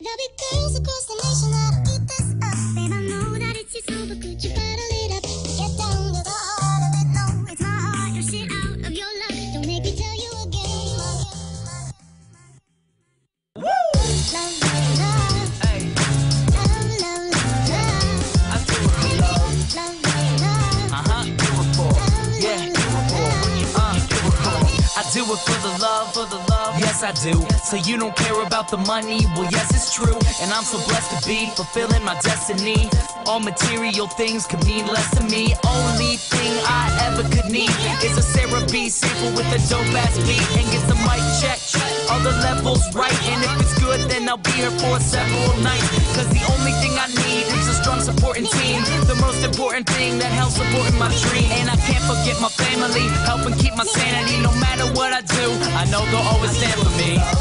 Be girls across the nation it for the love, for the love. Yes, I do. So you don't care about the money? Well, yes, it's true. And I'm so blessed to be fulfilling my destiny. All material things could mean less to me. Only thing I ever could need is a Sarah B sample with a dope ass beat and get the mic check. All the levels right, and if it's good, then I'll be here for several nights. Cause the only thing I need is a strong supporting team. The most important thing that helps supporting my dream. And I can't forget my family, helping keep my sanity. No matter what I do, I know they'll always stand for me.